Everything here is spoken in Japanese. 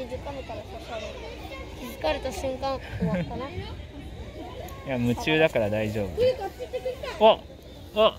気づかれたら刺さる気づかれた瞬間終わったな。いや夢中だから大丈夫。おお。